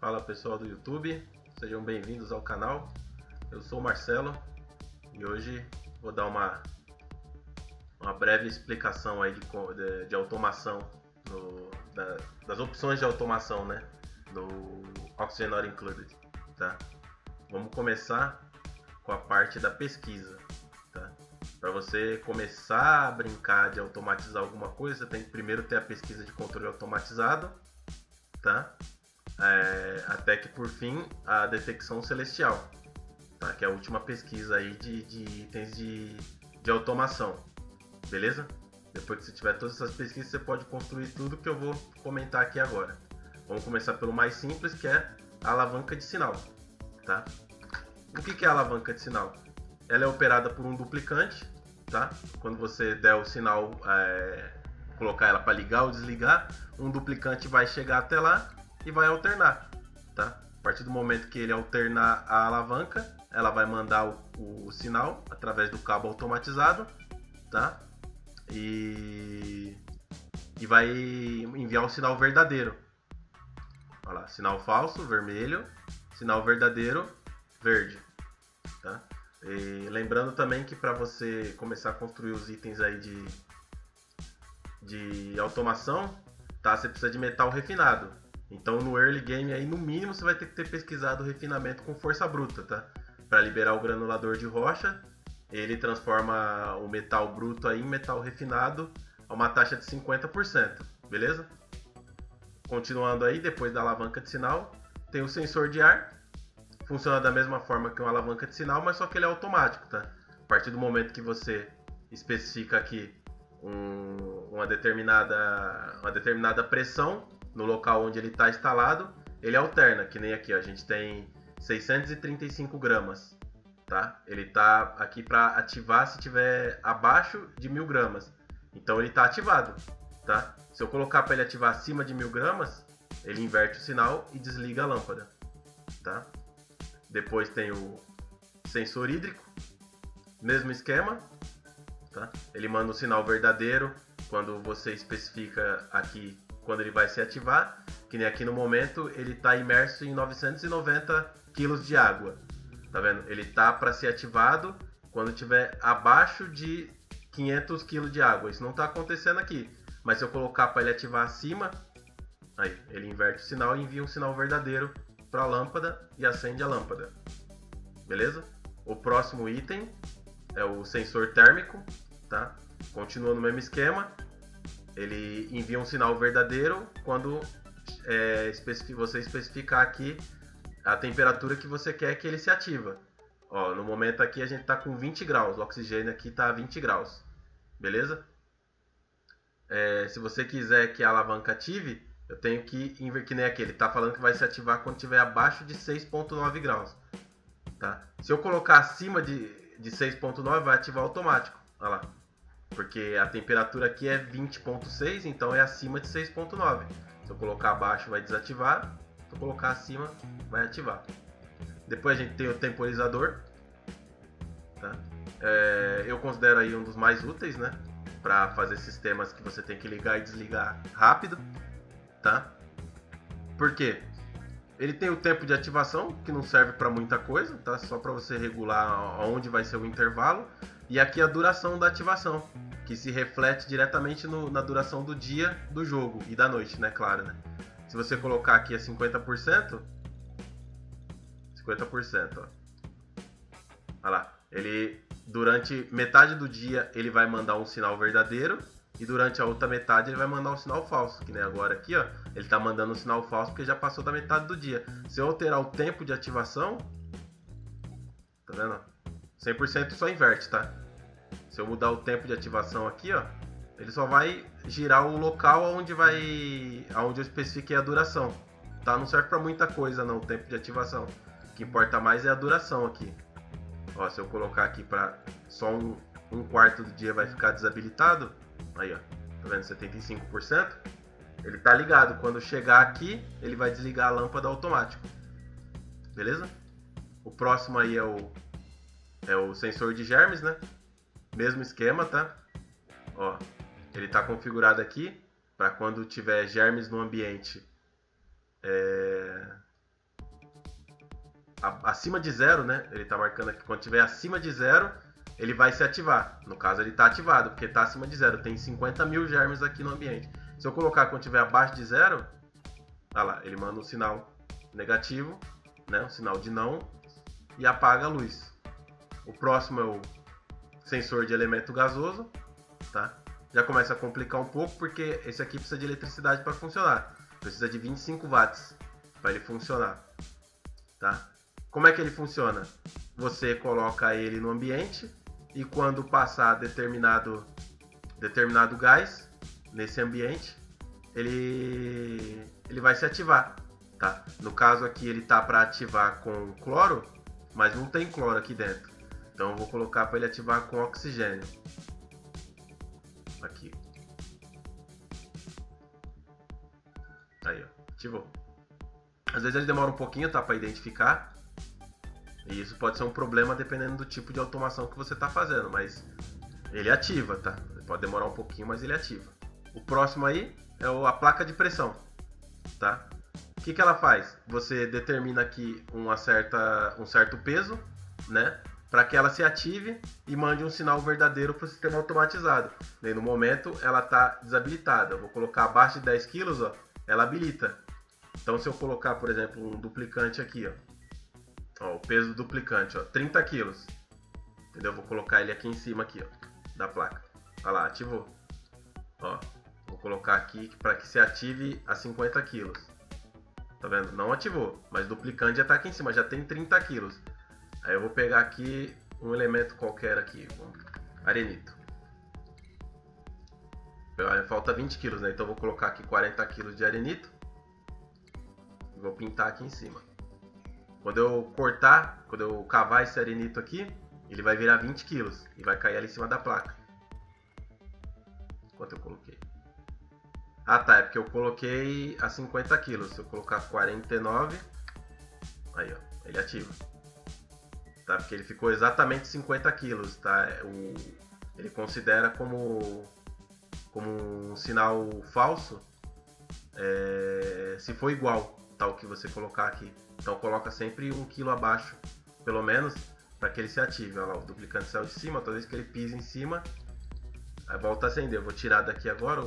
Fala pessoal do YouTube, sejam bem-vindos ao canal. Eu sou o Marcelo e hoje vou dar uma, uma breve explicação aí de, de, de automação, no, da, das opções de automação né, no Oxygen Not Included. Tá? Vamos começar com a parte da pesquisa. Tá? Para você começar a brincar de automatizar alguma coisa, você tem que primeiro ter a pesquisa de controle automatizado, tá? É, até que por fim a detecção celestial, tá? que é a última pesquisa aí de, de itens de, de automação, beleza? Depois que você tiver todas essas pesquisas, você pode construir tudo que eu vou comentar aqui agora. Vamos começar pelo mais simples, que é a alavanca de sinal. Tá? O que é a alavanca de sinal? Ela é operada por um duplicante, tá? Quando você der o sinal, é, colocar ela para ligar ou desligar, um duplicante vai chegar até lá e vai alternar, tá? A partir do momento que ele alternar a alavanca, ela vai mandar o, o sinal através do cabo automatizado, tá? E, e vai enviar o sinal verdadeiro. Olha lá, sinal falso, vermelho, sinal verdadeiro, verde. Tá? E lembrando também que para você começar a construir os itens aí de, de automação, tá? você precisa de metal refinado. Então no early game aí no mínimo você vai ter que ter pesquisado o refinamento com força bruta, tá? Para liberar o granulador de rocha, ele transforma o metal bruto aí em metal refinado a uma taxa de 50%, beleza? Continuando aí, depois da alavanca de sinal, tem o sensor de ar, funciona da mesma forma que uma alavanca de sinal, mas só que ele é automático, tá? A partir do momento que você especifica aqui um, uma, determinada, uma determinada pressão no local onde ele está instalado, ele alterna, que nem aqui, ó, a gente tem 635 gramas, tá? Ele está aqui para ativar se tiver abaixo de 1000 gramas, então ele está ativado, tá? Se eu colocar para ele ativar acima de 1000 gramas, ele inverte o sinal e desliga a lâmpada, tá? Depois tem o sensor hídrico, mesmo esquema, tá? Ele manda o sinal verdadeiro quando você especifica aqui quando ele vai se ativar, que nem aqui no momento ele está imerso em 990 kg de água, tá vendo? Ele tá para ser ativado quando tiver abaixo de 500 kg de água. Isso não está acontecendo aqui, mas se eu colocar para ele ativar acima, aí ele inverte o sinal e envia um sinal verdadeiro para a lâmpada e acende a lâmpada. Beleza? O próximo item é o sensor térmico, tá? Continua no mesmo esquema. Ele envia um sinal verdadeiro quando é, especific, você especificar aqui a temperatura que você quer que ele se ativa. Ó, no momento aqui a gente está com 20 graus, o oxigênio aqui está a 20 graus. Beleza? É, se você quiser que a alavanca ative, eu tenho que inverter, que nem aqui, ele está falando que vai se ativar quando estiver abaixo de 6.9 graus. Tá? Se eu colocar acima de, de 6.9, vai ativar automático. Olha lá. Porque a temperatura aqui é 20.6, então é acima de 6.9. Se eu colocar abaixo, vai desativar. Se eu colocar acima, vai ativar. Depois a gente tem o temporizador. Tá? É, eu considero aí um dos mais úteis, né? Para fazer sistemas que você tem que ligar e desligar rápido tá? Por quê? Ele tem o tempo de ativação, que não serve para muita coisa, tá? Só para você regular aonde vai ser o intervalo. E aqui a duração da ativação, que se reflete diretamente no, na duração do dia do jogo e da noite, né? Claro, né? Se você colocar aqui a 50%, 50%, ó. Olha lá. Ele, durante metade do dia, ele vai mandar um sinal verdadeiro e durante a outra metade ele vai mandar um sinal falso, que nem agora aqui, ó, ele está mandando um sinal falso porque já passou da metade do dia. Se eu alterar o tempo de ativação, tá vendo? 100% só inverte, tá? Se eu mudar o tempo de ativação aqui, ó, ele só vai girar o local onde vai, aonde eu especifiquei a duração, tá? Não serve para muita coisa não, o tempo de ativação. O que importa mais é a duração aqui. Ó, se eu colocar aqui para só um, um quarto do dia vai ficar desabilitado, Aí, ó. Tá vendo? 75%. Ele tá ligado. Quando chegar aqui, ele vai desligar a lâmpada automático. Beleza? O próximo aí é o, é o sensor de germes, né? Mesmo esquema, tá? Ó, ele tá configurado aqui para quando tiver germes no ambiente, é... acima de zero, né? Ele está marcando aqui quando tiver acima de zero, ele vai se ativar. No caso, ele está ativado, porque está acima de zero. Tem 50 mil germes aqui no ambiente. Se eu colocar quando tiver abaixo de zero, olha lá, ele manda um sinal negativo, né? Um sinal de não e apaga a luz. O próximo é o sensor de elemento gasoso, tá? Já começa a complicar um pouco porque esse aqui precisa de eletricidade para funcionar. Precisa de 25 watts para ele funcionar, tá? Como é que ele funciona? Você coloca ele no ambiente e quando passar determinado determinado gás nesse ambiente, ele ele vai se ativar, tá? No caso aqui ele tá para ativar com cloro, mas não tem cloro aqui dentro. Então vou colocar para ele ativar com oxigênio. Aqui. Aí, ó, ativou. Às vezes ele demora um pouquinho, tá, para identificar. E isso pode ser um problema dependendo do tipo de automação que você está fazendo, mas ele ativa, tá? Pode demorar um pouquinho, mas ele ativa. O próximo aí é a placa de pressão, tá? O que, que ela faz? Você determina aqui uma certa, um certo peso, né? Para que ela se ative e mande um sinal verdadeiro para o sistema automatizado. E no momento ela está desabilitada. Eu vou colocar abaixo de 10 kg, ó, ela habilita. Então se eu colocar, por exemplo, um duplicante aqui, ó, ó o peso do duplicante, ó, 30 kg. Entendeu? Vou colocar ele aqui em cima aqui, ó, da placa. Olha lá, ativou. Ó, vou colocar aqui para que se ative a 50 kg. Tá vendo? Não ativou, mas duplicante já está aqui em cima, já tem 30 quilos. Aí eu vou pegar aqui um elemento qualquer aqui, arenito. Falta 20 quilos, né? Então eu vou colocar aqui 40 quilos de arenito. E vou pintar aqui em cima. Quando eu cortar, quando eu cavar esse arenito aqui, ele vai virar 20 quilos e vai cair ali em cima da placa. Quanto eu coloquei? Ah tá, é porque eu coloquei a 50 quilos. Se eu colocar 49, aí ó, ele ativa. Tá? Porque ele ficou exatamente 50 quilos, tá? É, o, ele considera como, como um sinal falso é, se for igual tal que você colocar aqui. Então coloca sempre um quilo abaixo, pelo menos, para que ele se ative. Olha lá, o duplicante saiu de cima, toda vez que ele pisa em cima, aí volta a acender. Eu vou tirar daqui agora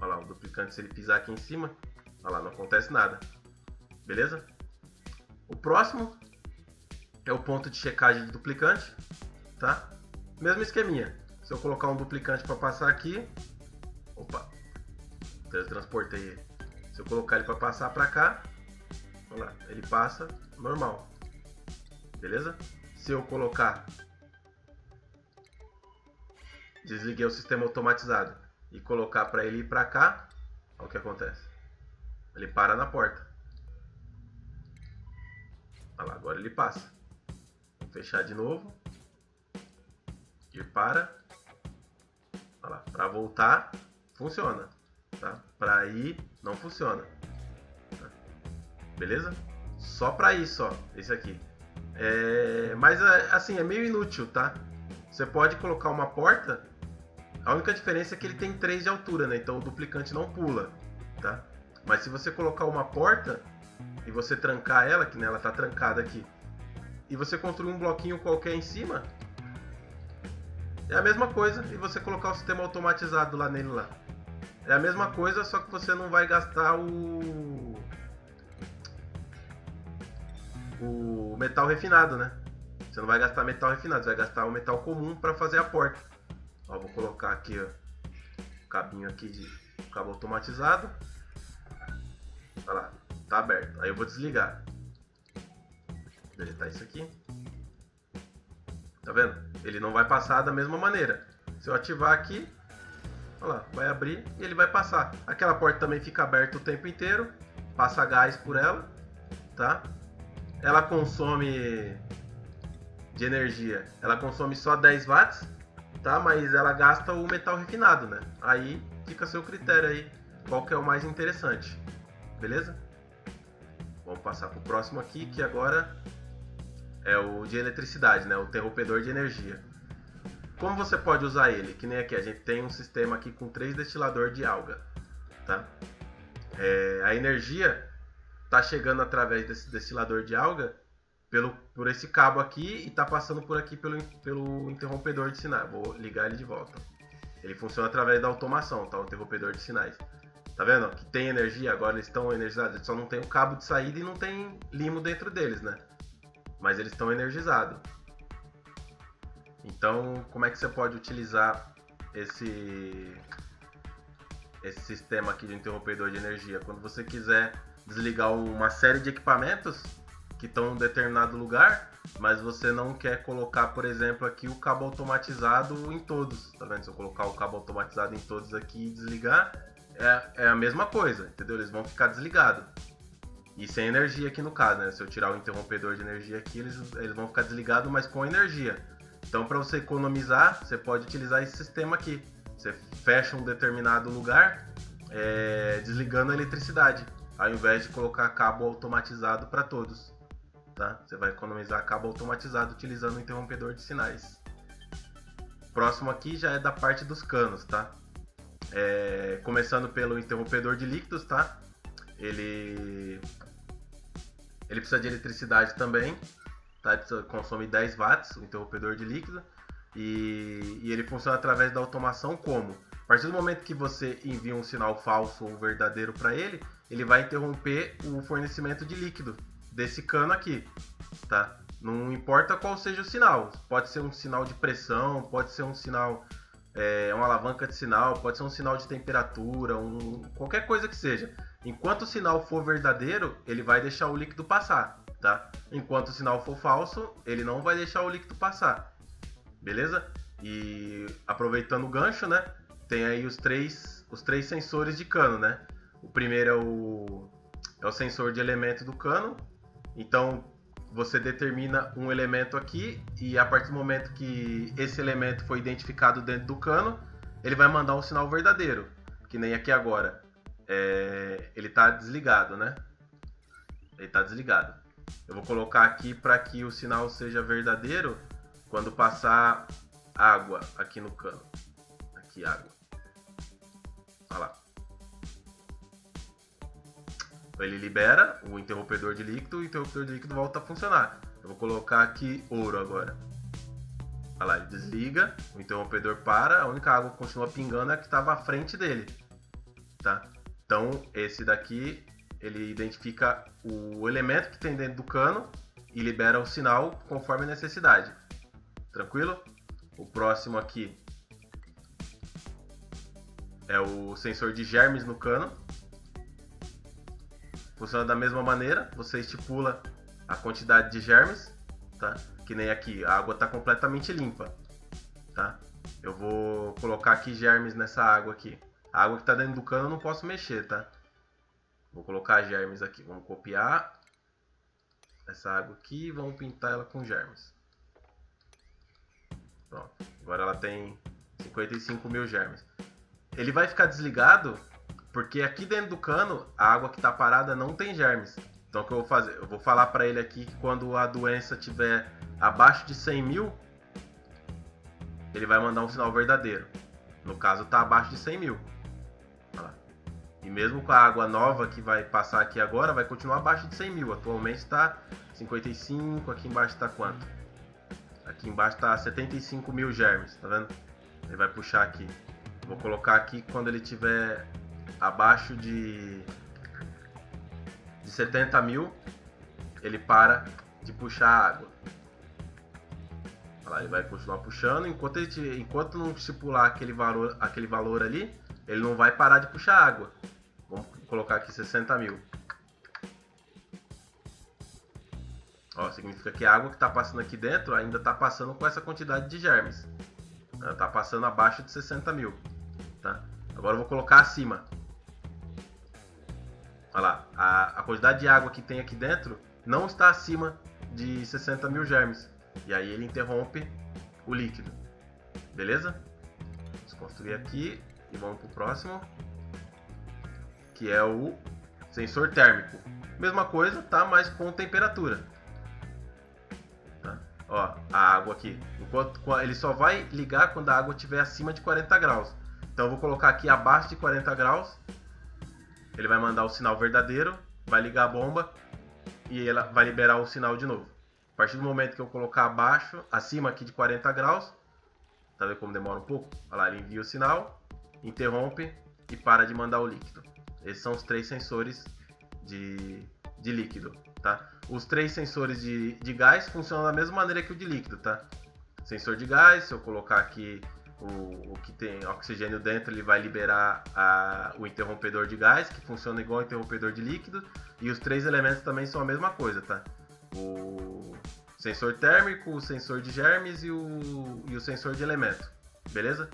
Olha lá, o duplicante, se ele pisar aqui em cima, olha lá, não acontece nada. Beleza? O próximo é o ponto de checagem de duplicante, tá? Mesmo esqueminha. Se eu colocar um duplicante para passar aqui, opa, transportei ele. Se eu colocar ele para passar para cá, olha lá, ele passa normal. Beleza? Se eu colocar, desliguei o sistema automatizado e colocar para ele ir para cá, olha o que acontece. Ele para na porta. Olha lá, agora ele passa. Fechar de novo. Ir para. Para voltar, funciona. Tá? Para ir, não funciona. Tá? Beleza? Só para ir, só. Esse aqui. É... Mas, é, assim, é meio inútil, tá? Você pode colocar uma porta a única diferença é que ele tem 3 de altura, né? Então o duplicante não pula, tá? Mas se você colocar uma porta e você trancar ela, que né, ela tá trancada aqui, e você construir um bloquinho qualquer em cima, é a mesma coisa e você colocar o sistema automatizado lá nele lá. É a mesma coisa, só que você não vai gastar o o metal refinado, né? Você não vai gastar metal refinado, você vai gastar o metal comum para fazer a porta. Ó, vou colocar aqui ó, o cabinho aqui de cabo automatizado. Olha lá, tá aberto. Aí eu vou desligar. Deletar isso aqui. Tá vendo? Ele não vai passar da mesma maneira. Se eu ativar aqui, olha lá, vai abrir e ele vai passar. Aquela porta também fica aberta o tempo inteiro. Passa gás por ela, tá? Ela consome de energia, ela consome só 10 watts tá? Mas ela gasta o metal refinado, né? Aí fica a seu critério aí, qual que é o mais interessante, beleza? Vamos passar para o próximo aqui, que agora é o de eletricidade, né? O interrupedor de energia. Como você pode usar ele? Que nem aqui, a gente tem um sistema aqui com três destiladores de alga, tá? É, a energia tá chegando através desse destilador de alga pelo, por esse cabo aqui e tá passando por aqui pelo, pelo interrompedor de sinais. Vou ligar ele de volta. Ele funciona através da automação, tá? O interrompedor de sinais. Tá vendo? Que tem energia, agora eles estão energizados. Só não tem o cabo de saída e não tem limo dentro deles, né? Mas eles estão energizados. Então, como é que você pode utilizar esse esse sistema aqui de interrompedor de energia? Quando você quiser desligar uma série de equipamentos que estão em um determinado lugar, mas você não quer colocar, por exemplo, aqui o cabo automatizado em todos, tá vendo? Se eu colocar o cabo automatizado em todos aqui e desligar, é, é a mesma coisa, entendeu? Eles vão ficar desligados. E sem energia aqui no caso, né? Se eu tirar o interrompedor de energia aqui, eles, eles vão ficar desligados, mas com energia. Então, para você economizar, você pode utilizar esse sistema aqui. Você fecha um determinado lugar, é, desligando a eletricidade, ao invés de colocar cabo automatizado para todos. Tá? Você vai economizar cabo automatizado utilizando o interrompedor de sinais. Próximo aqui já é da parte dos canos, tá? É, começando pelo interrompedor de líquidos, tá? Ele ele precisa de eletricidade também, tá? Consome 10 watts, o interrompedor de líquido, e, e ele funciona através da automação como? A partir do momento que você envia um sinal falso ou verdadeiro para ele, ele vai interromper o fornecimento de líquido desse cano aqui, tá? Não importa qual seja o sinal, pode ser um sinal de pressão, pode ser um sinal, é, uma alavanca de sinal, pode ser um sinal de temperatura, um, qualquer coisa que seja. Enquanto o sinal for verdadeiro, ele vai deixar o líquido passar, tá? Enquanto o sinal for falso, ele não vai deixar o líquido passar, beleza? E aproveitando o gancho, né? Tem aí os três, os três sensores de cano, né? O primeiro é o, é o sensor de elemento do cano, então você determina um elemento aqui e a partir do momento que esse elemento foi identificado dentro do cano, ele vai mandar um sinal verdadeiro, que nem aqui agora. É, ele está desligado, né? Ele está desligado. Eu vou colocar aqui para que o sinal seja verdadeiro quando passar água aqui no cano. Aqui água. Olha lá. Ele libera o interrompedor de líquido e o interrompedor de líquido volta a funcionar. Eu vou colocar aqui ouro agora. Olha lá, ele desliga, o interrompedor para, a única água que continua pingando é a que estava à frente dele. Tá? Então, esse daqui, ele identifica o elemento que tem dentro do cano e libera o sinal conforme a necessidade. Tranquilo? O próximo aqui é o sensor de germes no cano. Funciona da mesma maneira, você estipula a quantidade de germes, tá? Que nem aqui, a água está completamente limpa, tá? Eu vou colocar aqui germes nessa água aqui. A água que está dentro do cano eu não posso mexer, tá? Vou colocar germes aqui, vamos copiar essa água aqui e vamos pintar ela com germes. Pronto, agora ela tem 55 mil germes. Ele vai ficar desligado porque aqui dentro do cano, a água que está parada não tem germes. Então o que eu vou fazer? Eu vou falar para ele aqui que quando a doença estiver abaixo de 100 mil, ele vai mandar um sinal verdadeiro. No caso, está abaixo de 100 mil. E mesmo com a água nova que vai passar aqui agora, vai continuar abaixo de 100 mil. Atualmente está 55, aqui embaixo está quanto? Aqui embaixo está 75 mil germes, tá vendo? Ele vai puxar aqui. Vou colocar aqui quando ele tiver abaixo de, de 70 mil, ele para de puxar a água. Lá, ele vai continuar puxando, enquanto, ele, enquanto não estipular aquele valor, aquele valor ali, ele não vai parar de puxar água. Colocar aqui 60 mil. Ó, significa que a água que está passando aqui dentro ainda está passando com essa quantidade de germes. Está passando abaixo de 60 mil. Tá? Agora eu vou colocar acima. Olha lá, a, a quantidade de água que tem aqui dentro não está acima de 60 mil germes. E aí ele interrompe o líquido. Beleza? Vamos construir aqui e vamos para o próximo. Que é o sensor térmico. Mesma coisa, tá? Mas com temperatura. Tá? Ó, a água aqui. Enquanto, ele só vai ligar quando a água estiver acima de 40 graus. Então eu vou colocar aqui abaixo de 40 graus ele vai mandar o sinal verdadeiro vai ligar a bomba e ela vai liberar o sinal de novo. A partir do momento que eu colocar abaixo, acima aqui de 40 graus, tá vendo como demora um pouco? Olha lá, ele envia o sinal, interrompe e para de mandar o líquido. Esses são os três sensores de, de líquido, tá? Os três sensores de, de gás funcionam da mesma maneira que o de líquido, tá? Sensor de gás, se eu colocar aqui o, o que tem oxigênio dentro, ele vai liberar a, o interrompedor de gás, que funciona igual ao interrompedor de líquido. E os três elementos também são a mesma coisa, tá? O sensor térmico, o sensor de germes e o, e o sensor de elemento, beleza?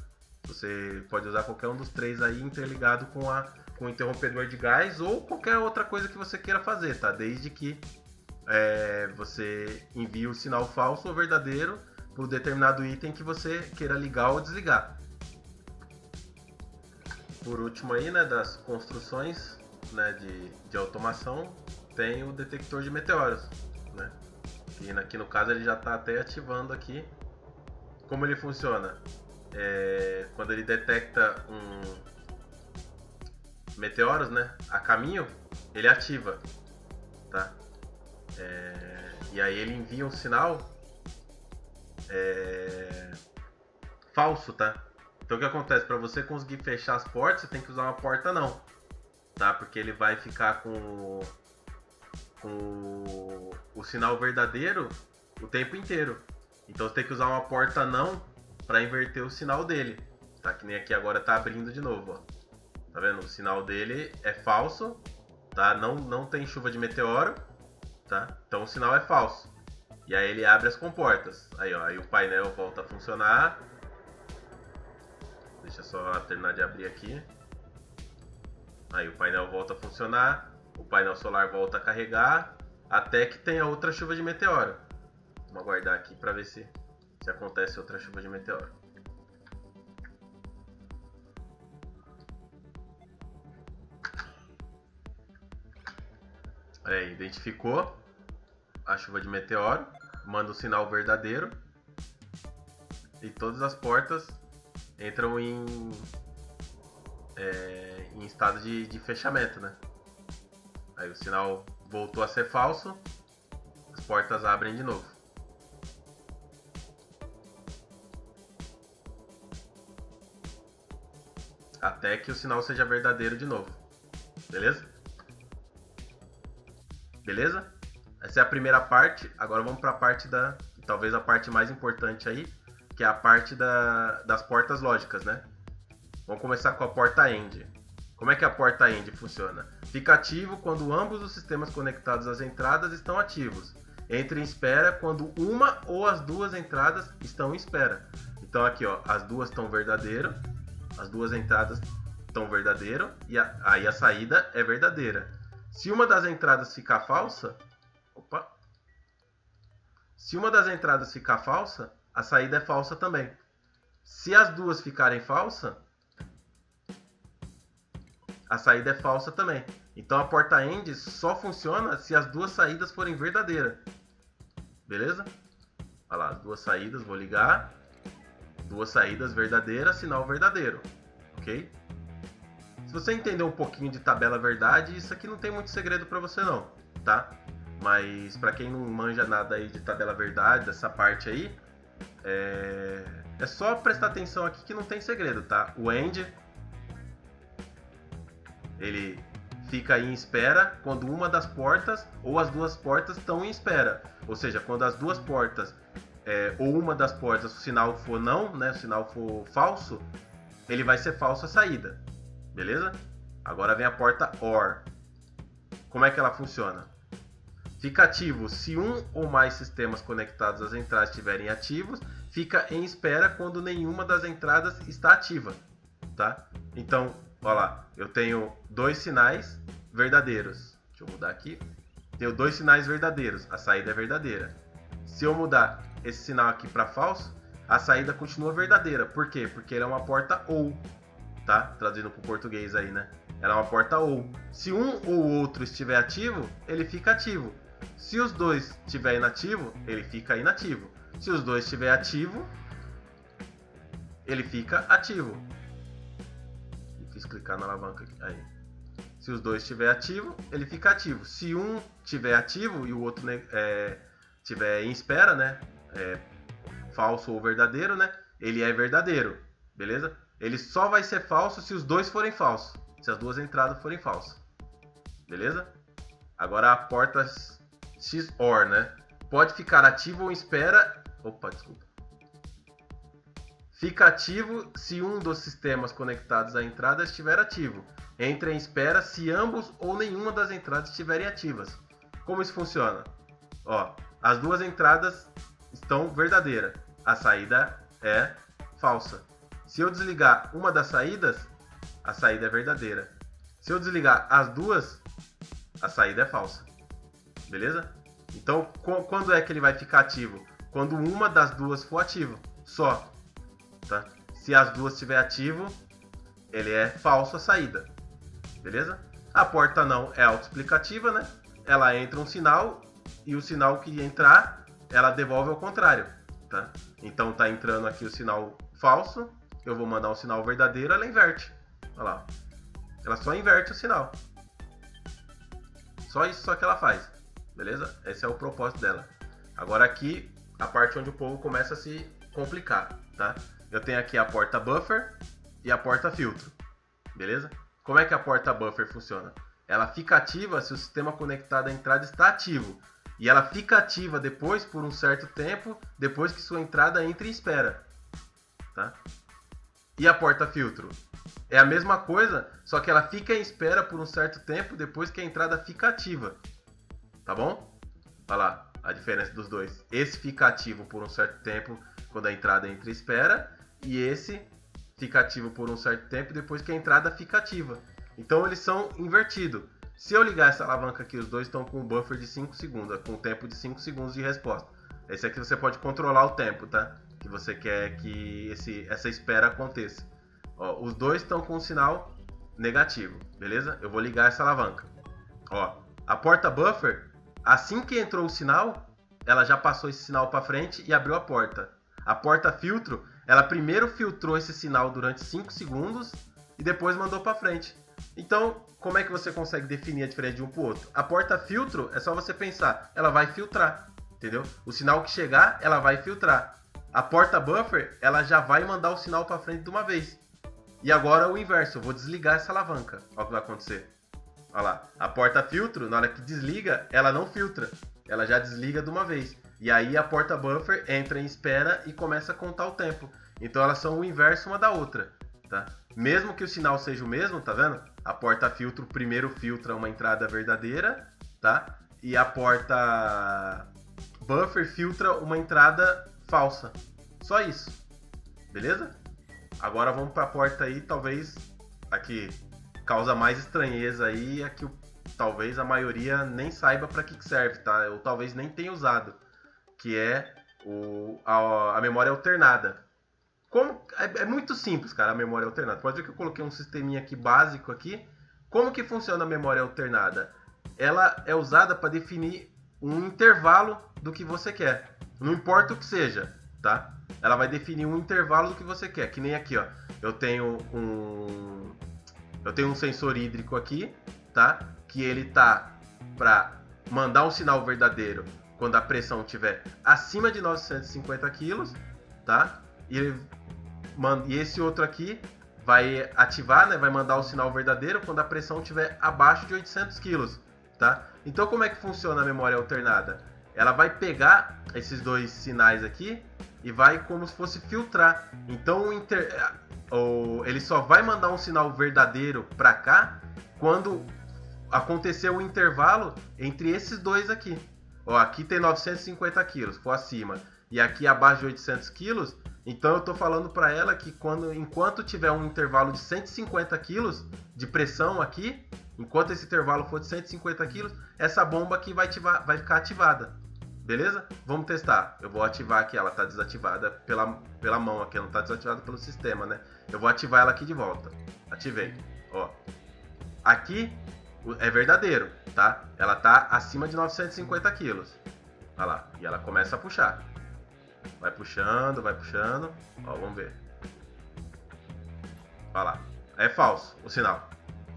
Você pode usar qualquer um dos três aí interligado com, a, com interrompedor de gás ou qualquer outra coisa que você queira fazer, tá? Desde que é, você envie o sinal falso ou verdadeiro para o determinado item que você queira ligar ou desligar. Por último aí, né, das construções né, de, de automação, tem o detector de meteoros, né? E aqui no caso ele já está até ativando aqui. Como ele funciona? É, quando ele detecta um meteoros, né, a caminho, ele ativa, tá? É, e aí ele envia um sinal é, falso, tá? Então o que acontece? Para você conseguir fechar as portas, você tem que usar uma porta não, tá? Porque ele vai ficar com, com o sinal verdadeiro o tempo inteiro. Então você tem que usar uma porta não para inverter o sinal dele, tá? Que nem aqui agora tá abrindo de novo, ó. Tá vendo? O sinal dele é falso, tá? Não, não tem chuva de meteoro, tá? Então o sinal é falso. E aí ele abre as comportas. Aí, ó, aí o painel volta a funcionar. Deixa só terminar de abrir aqui. Aí o painel volta a funcionar. O painel solar volta a carregar. Até que tenha outra chuva de meteoro. Vamos aguardar aqui para ver se, se acontece outra chuva de meteoro. Aí, identificou a chuva de meteoro, manda o sinal verdadeiro e todas as portas entram em, é, em estado de, de fechamento, né? Aí o sinal voltou a ser falso, as portas abrem de novo. Até que o sinal seja verdadeiro de novo. Beleza? Beleza? Essa é a primeira parte. Agora vamos para a parte da. Talvez a parte mais importante aí, que é a parte da, das portas lógicas, né? Vamos começar com a porta END. Como é que a porta END funciona? Fica ativo quando ambos os sistemas conectados às entradas estão ativos. Entra em espera quando uma ou as duas entradas estão em espera. Então aqui, ó, as duas estão verdadeiro, as duas entradas estão verdadeiro e a, aí a saída é verdadeira. Se uma das entradas ficar falsa, Opa. Se uma das entradas ficar falsa, a saída é falsa também. Se as duas ficarem falsa, a saída é falsa também. Então a porta end só funciona se as duas saídas forem verdadeiras. Beleza? Olha lá, as duas saídas, vou ligar. Duas saídas verdadeiras, sinal verdadeiro. Ok? Você entender um pouquinho de tabela verdade, isso aqui não tem muito segredo para você não, tá? Mas para quem não manja nada aí de tabela verdade, dessa parte aí, é... é só prestar atenção aqui que não tem segredo, tá? O end ele fica em espera quando uma das portas ou as duas portas estão em espera. Ou seja, quando as duas portas é, ou uma das portas o sinal for não, né, o sinal for falso, ele vai ser falso a saída. Beleza? Agora vem a porta OR. Como é que ela funciona? Fica ativo se um ou mais sistemas conectados às entradas estiverem ativos. Fica em espera quando nenhuma das entradas está ativa, tá? Então, olha lá, eu tenho dois sinais verdadeiros. Deixa eu mudar aqui. Tenho dois sinais verdadeiros, a saída é verdadeira. Se eu mudar esse sinal aqui para falso, a saída continua verdadeira. Por quê? Porque ele é uma porta ou, tá? Traduzindo para o português aí, né? Ela é uma porta ou. Se um ou outro estiver ativo, ele fica ativo. Se os dois estiver inativo, ele fica inativo. Se os dois estiver ativo, ele fica ativo. Fiz clicar na alavanca aqui. Aí. Se os dois estiver ativo, ele fica ativo. Se um estiver ativo e o outro é, tiver em espera, né? É, falso ou verdadeiro, né? Ele é verdadeiro, beleza? Ele só vai ser falso se os dois forem falsos. Se as duas entradas forem falsas. Beleza? Agora a porta XOR, né? Pode ficar ativo ou espera. Opa, desculpa. Fica ativo se um dos sistemas conectados à entrada estiver ativo. Entra em espera se ambos ou nenhuma das entradas estiverem ativas. Como isso funciona? Ó, as duas entradas estão verdadeiras. A saída é falsa. Se eu desligar uma das saídas, a saída é verdadeira. Se eu desligar as duas, a saída é falsa. Beleza? Então, quando é que ele vai ficar ativo? Quando uma das duas for ativo, só. Tá? Se as duas estiver ativo, ele é falso a saída. Beleza? A porta não é autoexplicativa, né? Ela entra um sinal e o sinal que entrar, ela devolve ao contrário, tá? Então tá entrando aqui o sinal falso, eu vou mandar um sinal verdadeiro, ela inverte. Olha lá. Ela só inverte o sinal. Só isso só que ela faz. Beleza? Esse é o propósito dela. Agora aqui, a parte onde o povo começa a se complicar, tá? Eu tenho aqui a porta buffer e a porta filtro. Beleza? Como é que a porta buffer funciona? Ela fica ativa se o sistema conectado à entrada está ativo. E ela fica ativa depois por um certo tempo, depois que sua entrada entra em espera. Tá? E a porta filtro? É a mesma coisa, só que ela fica em espera por um certo tempo depois que a entrada fica ativa. Tá bom? Olha lá a diferença dos dois. Esse fica ativo por um certo tempo quando a entrada entra em espera e esse fica ativo por um certo tempo depois que a entrada fica ativa. Então eles são invertidos. Se eu ligar essa alavanca aqui, os dois estão com um buffer de 5 segundos, com um tempo de 5 segundos de resposta. Esse aqui você pode controlar o tempo, tá? Que você quer que esse, essa espera aconteça. Ó, os dois estão com um sinal negativo, beleza? Eu vou ligar essa alavanca. Ó, a porta buffer, assim que entrou o sinal, ela já passou esse sinal para frente e abriu a porta. A porta filtro, ela primeiro filtrou esse sinal durante 5 segundos e depois mandou para frente. Então, como é que você consegue definir a diferença de um para o outro? A porta filtro é só você pensar, ela vai filtrar, entendeu? O sinal que chegar, ela vai filtrar. A porta buffer, ela já vai mandar o sinal para frente de uma vez. E agora o inverso, eu vou desligar essa alavanca. Olha o que vai acontecer. Olha lá, a porta filtro, na hora que desliga, ela não filtra. Ela já desliga de uma vez. E aí a porta buffer entra em espera e começa a contar o tempo. Então elas são o inverso uma da outra, tá? Mesmo que o sinal seja o mesmo, tá vendo? A porta filtro primeiro filtra uma entrada verdadeira, tá? E a porta buffer filtra uma entrada falsa. Só isso. Beleza? Agora vamos para a porta aí, talvez a que causa mais estranheza aí, a que talvez a maioria nem saiba para que serve, tá? Ou talvez nem tenha usado que é o, a, a memória alternada. Como, é, é, muito simples, cara, a memória alternada. Pode ver que eu coloquei um sisteminha aqui básico aqui. Como que funciona a memória alternada? Ela é usada para definir um intervalo do que você quer. Não importa o que seja, tá? Ela vai definir um intervalo do que você quer. Que nem aqui, ó. Eu tenho um eu tenho um sensor hídrico aqui, tá? Que ele tá para mandar um sinal verdadeiro quando a pressão estiver acima de 950 kg, tá? E, e esse outro aqui vai ativar, né? Vai mandar o sinal verdadeiro quando a pressão estiver abaixo de 800 kg, tá? Então como é que funciona a memória alternada? Ela vai pegar esses dois sinais aqui e vai como se fosse filtrar. Então inter... ele só vai mandar um sinal verdadeiro para cá quando acontecer o intervalo entre esses dois aqui. Ó, aqui tem 950 quilos, for acima, e aqui abaixo de 800 quilos, então eu estou falando para ela que quando, enquanto tiver um intervalo de 150 quilos de pressão aqui, enquanto esse intervalo for de 150 quilos, essa bomba aqui vai, ativar, vai ficar ativada. Beleza? Vamos testar. Eu vou ativar aqui, ela está desativada pela, pela mão aqui, não está desativada pelo sistema, né? Eu vou ativar ela aqui de volta. Ativei. Ó. Aqui é verdadeiro, tá? Ela tá acima de 950 quilos. Olha lá, e ela começa a puxar. Vai puxando, vai puxando. Ó, vamos ver. Olha lá. É falso o sinal.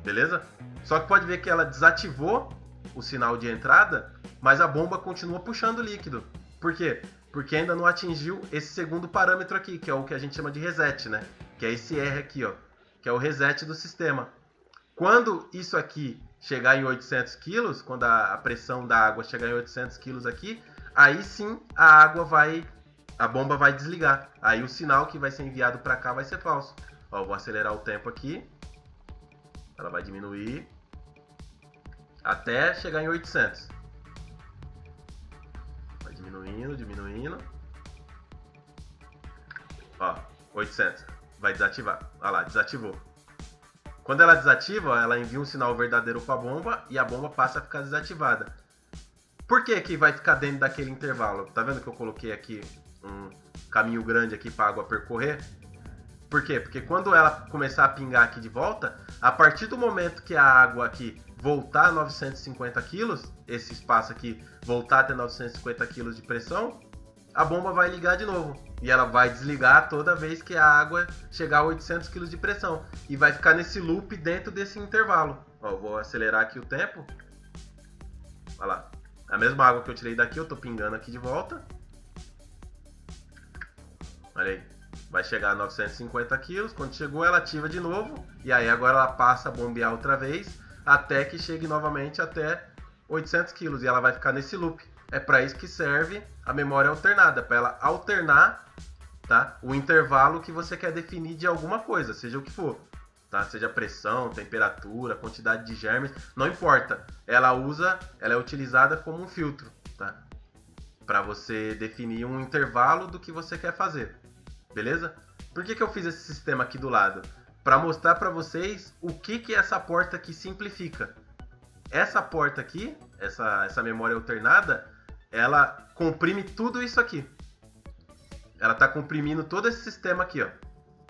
beleza? Só que pode ver que ela desativou o sinal de entrada, mas a bomba continua puxando líquido. Por quê? Porque ainda não atingiu esse segundo parâmetro aqui, que é o que a gente chama de reset, né? Que é esse R aqui, ó, que é o reset do sistema. Quando isso aqui chegar em 800 kg, quando a, pressão da água chegar em 800 kg aqui, aí sim a água vai, a bomba vai desligar. Aí o sinal que vai ser enviado para cá vai ser falso. Ó, vou acelerar o tempo aqui. Ela vai diminuir até chegar em 800. Vai diminuindo, diminuindo. Ó, 800. Vai desativar. Olha lá, desativou. Quando ela desativa, ela envia um sinal verdadeiro para a bomba e a bomba passa a ficar desativada. Por que que vai ficar dentro daquele intervalo? Tá vendo que eu coloquei aqui um caminho grande aqui para a água percorrer? Por quê? Porque quando ela começar a pingar aqui de volta, a partir do momento que a água aqui voltar a 950 kg, esse espaço aqui voltar a ter 950 kg de pressão, a bomba vai ligar de novo. E ela vai desligar toda vez que a água chegar a 800 kg de pressão. E vai ficar nesse loop dentro desse intervalo. Ó, vou acelerar aqui o tempo. Olha lá. A mesma água que eu tirei daqui, eu estou pingando aqui de volta. Olha aí. Vai chegar a 950 kg. Quando chegou, ela ativa de novo. E aí agora ela passa a bombear outra vez. Até que chegue novamente até 800 kg. E ela vai ficar nesse loop. É para isso que serve a memória alternada. Para ela alternar tá? o intervalo que você quer definir de alguma coisa, seja o que for. Tá? Seja pressão, temperatura, quantidade de germes, não importa. Ela usa, ela é utilizada como um filtro, tá? Para você definir um intervalo do que você quer fazer beleza? Por que, que eu fiz esse sistema aqui do lado? Para mostrar para vocês o que, que essa porta aqui simplifica. Essa porta aqui, essa, essa memória alternada, ela comprime tudo isso aqui. Ela está comprimindo todo esse sistema aqui, ó.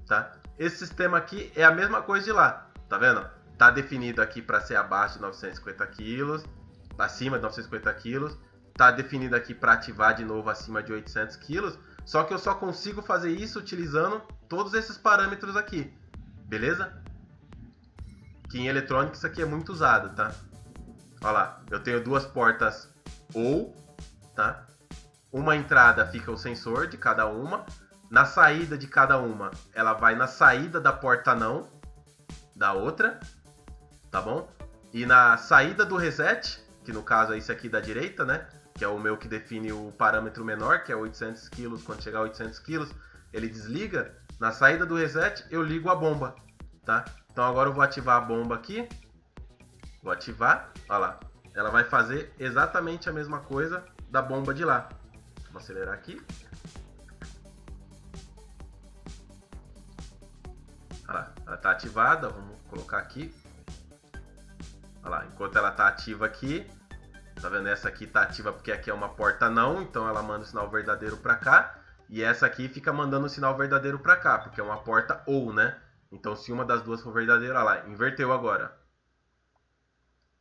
Tá? Esse sistema aqui é a mesma coisa de lá, tá vendo? Tá definido aqui para ser abaixo de 950 kg, acima de 950 kg. Tá definido aqui para ativar de novo acima de 800 kg. Só que eu só consigo fazer isso utilizando todos esses parâmetros aqui, beleza? Que em eletrônica isso aqui é muito usado, tá? Olha lá, eu tenho duas portas ou, tá? Uma entrada fica o sensor de cada uma. Na saída de cada uma, ela vai na saída da porta não da outra, tá bom? E na saída do reset, que no caso é esse aqui da direita, né? que é o meu que define o parâmetro menor, que é 800 kg. Quando chegar a 800 kg, ele desliga. Na saída do reset, eu ligo a bomba, tá? Então agora eu vou ativar a bomba aqui. Vou ativar, olha lá. Ela vai fazer exatamente a mesma coisa da bomba de lá. Vou acelerar aqui. Olha lá, ela está ativada, vamos colocar aqui. Olha lá, enquanto ela está ativa aqui, Tá vendo? Essa aqui tá ativa porque aqui é uma porta não, então ela manda o sinal verdadeiro para cá. E essa aqui fica mandando o sinal verdadeiro para cá, porque é uma porta ou, né? Então se uma das duas for verdadeira, olha lá, inverteu agora.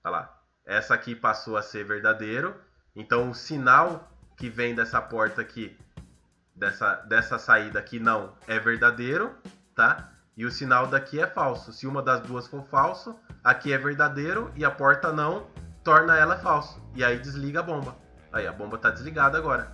Olha lá. Essa aqui passou a ser verdadeiro. Então o sinal que vem dessa porta aqui, dessa, dessa saída aqui não, é verdadeiro, tá? E o sinal daqui é falso. Se uma das duas for falso, aqui é verdadeiro e a porta não, torna ela falso. E aí desliga a bomba. Aí a bomba está desligada agora.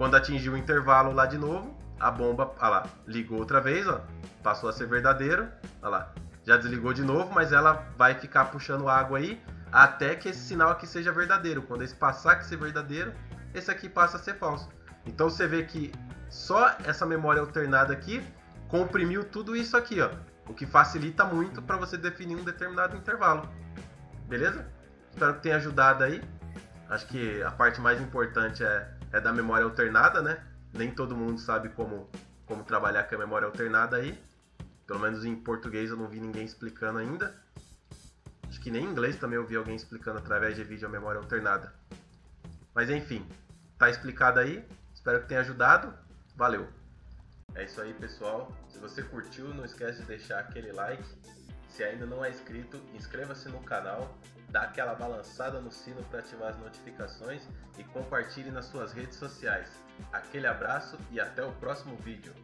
Quando atingir o intervalo lá de novo, a bomba, olha lá, ligou outra vez, ó, passou a ser verdadeiro, olha lá, já desligou de novo, mas ela vai ficar puxando água aí até que esse sinal aqui seja verdadeiro. Quando esse passar que ser verdadeiro, esse aqui passa a ser falso. Então você vê que só essa memória alternada aqui comprimiu tudo isso aqui, ó, o que facilita muito para você definir um determinado intervalo. Beleza? Espero que tenha ajudado aí. Acho que a parte mais importante é, é da memória alternada, né? Nem todo mundo sabe como, como trabalhar com a memória alternada aí. Pelo menos em português eu não vi ninguém explicando ainda. Acho que nem em inglês também eu vi alguém explicando através de vídeo a memória alternada. Mas enfim, tá explicado aí. Espero que tenha ajudado. Valeu! É isso aí, pessoal. Se você curtiu, não esquece de deixar aquele like. Se ainda não é inscrito, inscreva-se no canal dá aquela balançada no sino para ativar as notificações e compartilhe nas suas redes sociais. Aquele abraço e até o próximo vídeo.